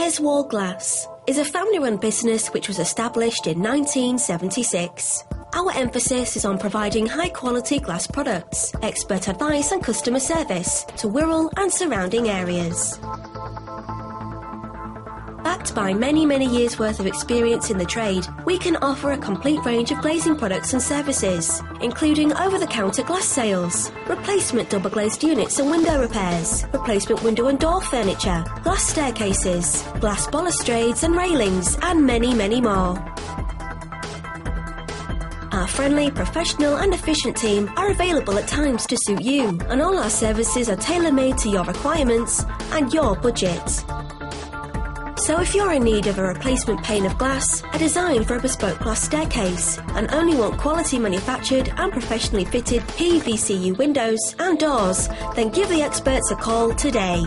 Heswall Glass is a family run business which was established in 1976. Our emphasis is on providing high quality glass products, expert advice, and customer service to Wirral and surrounding areas. Backed by many, many years' worth of experience in the trade, we can offer a complete range of glazing products and services, including over the counter glass sales, replacement double glazed units and window repairs, replacement window and door furniture, glass staircases, glass balustrades and railings, and many, many more. Our friendly, professional, and efficient team are available at times to suit you, and all our services are tailor made to your requirements and your budget. So if you're in need of a replacement pane of glass, a design for a bespoke glass staircase, and only want quality manufactured and professionally fitted PVCU windows and doors, then give the experts a call today.